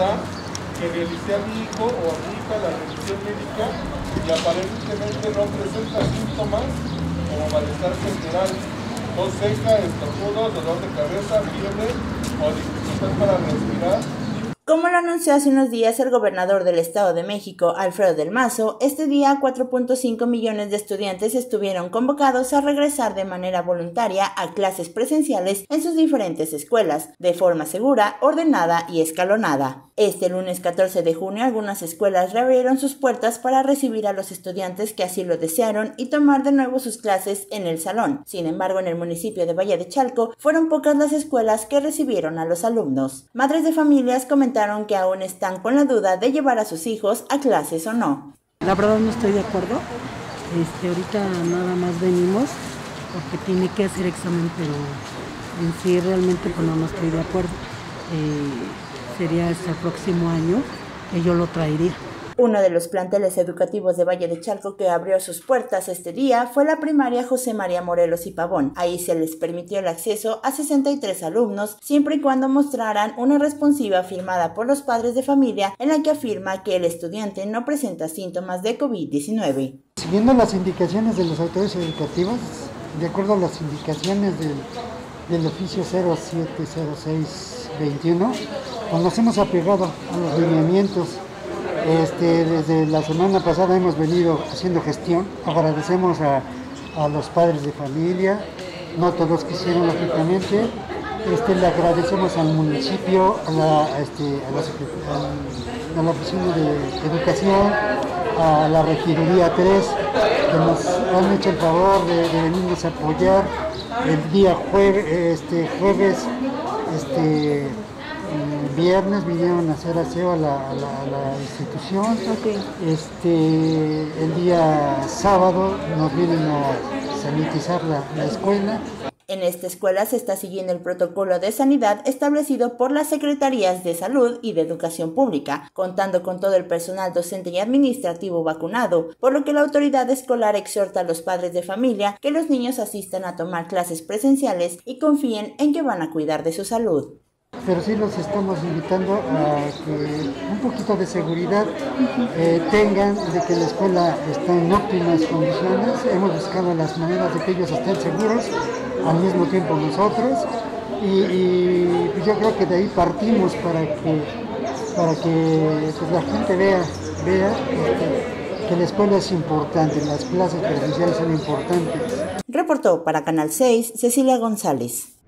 está que realicé a mi hijo o a mi hija la revisión médica y aparentemente no presenta síntomas como malestar general, tos seca, estornudos, dolor de cabeza, fiebre o dificultad para respirar como lo anunció hace unos días el gobernador del Estado de México, Alfredo del Mazo, este día 4.5 millones de estudiantes estuvieron convocados a regresar de manera voluntaria a clases presenciales en sus diferentes escuelas, de forma segura, ordenada y escalonada. Este lunes 14 de junio algunas escuelas reabrieron sus puertas para recibir a los estudiantes que así lo desearon y tomar de nuevo sus clases en el salón. Sin embargo, en el municipio de Valle de Chalco fueron pocas las escuelas que recibieron a los alumnos. Madres de familias comentaron que aún están con la duda de llevar a sus hijos a clases o no. La verdad no estoy de acuerdo. Este, ahorita nada más venimos porque tiene que hacer examen, pero en sí realmente pues no, no estoy de acuerdo. Eh, sería hasta el próximo año que yo lo traería. Uno de los planteles educativos de Valle de Chalco que abrió sus puertas este día fue la primaria José María Morelos y Pavón. Ahí se les permitió el acceso a 63 alumnos, siempre y cuando mostraran una responsiva firmada por los padres de familia en la que afirma que el estudiante no presenta síntomas de COVID-19. Siguiendo las indicaciones de los autores educativos, de acuerdo a las indicaciones del, del oficio 070621, pues nos hemos apegado a los lineamientos este, desde la semana pasada hemos venido haciendo gestión. Agradecemos a, los padres de familia, no todos quisieron lógicamente. Este, le agradecemos al municipio, a la, este, oficina de educación, a la regiduría 3, que nos han hecho el favor de, venirnos a apoyar el día jueves, jueves este, viernes vinieron a hacer aseo a la, institución. Este, el día sábado nos vienen a sanitizar la, la escuela. En esta escuela se está siguiendo el protocolo de sanidad establecido por las Secretarías de Salud y de Educación Pública, contando con todo el personal docente y administrativo vacunado, por lo que la autoridad escolar exhorta a los padres de familia que los niños asistan a tomar clases presenciales y confíen en que van a cuidar de su salud pero sí los estamos invitando a que un poquito de seguridad eh, tengan de que la escuela está en óptimas condiciones. Hemos buscado las maneras de que ellos estén seguros, al mismo tiempo nosotros, y, pues yo creo que de ahí partimos para que, para que pues, la gente vea, vea este, que la escuela es importante, las clases presenciales son importantes. Reportó para Canal 6 Cecilia González.